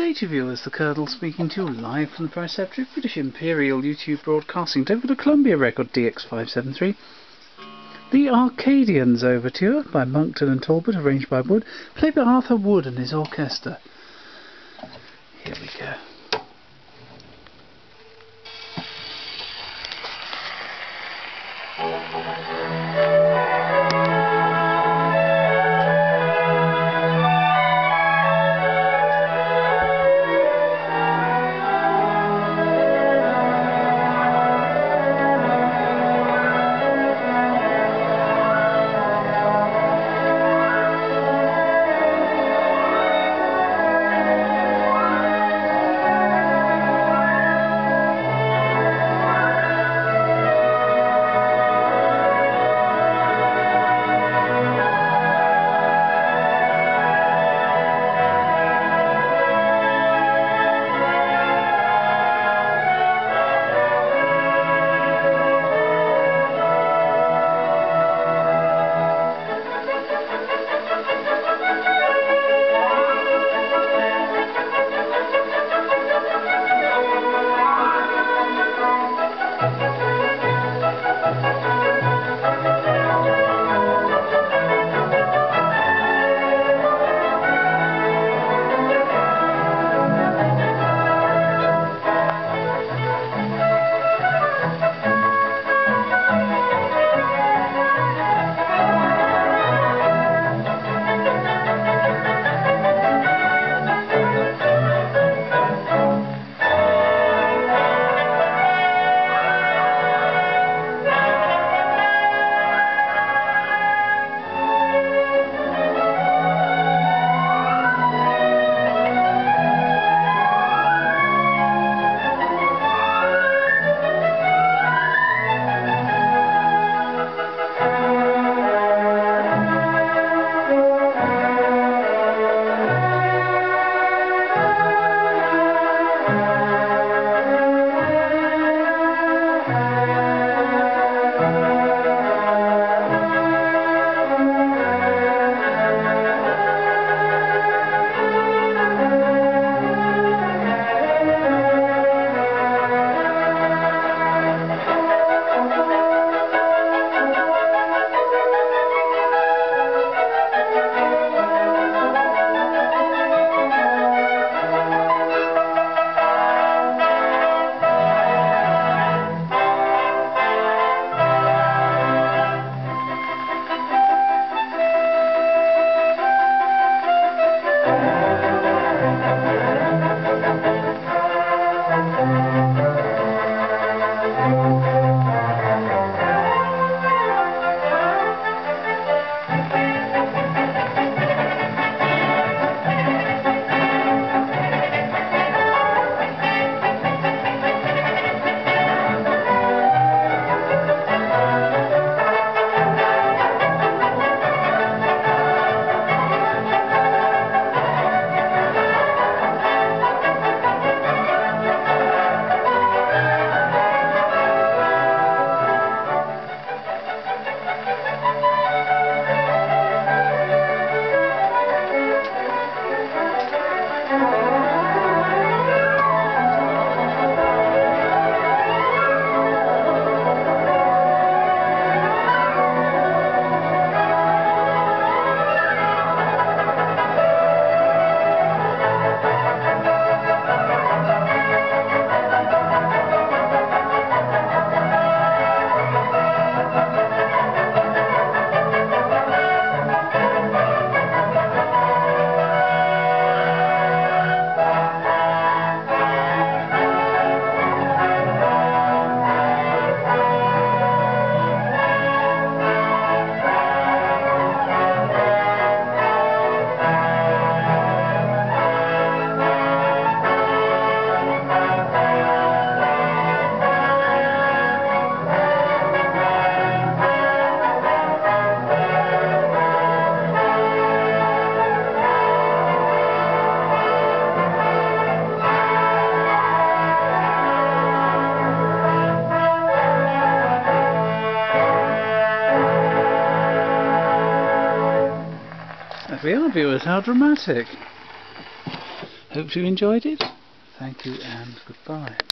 day to viewers, the Colonel speaking to you live from the Preceptorate British Imperial YouTube Broadcasting over the Columbia record DX573. The Arcadians Overture by Monckton and Talbot, arranged by Wood, played by Arthur Wood and his orchestra. Here we go. Are, viewers. How dramatic. Hope you enjoyed it. Thank you and goodbye.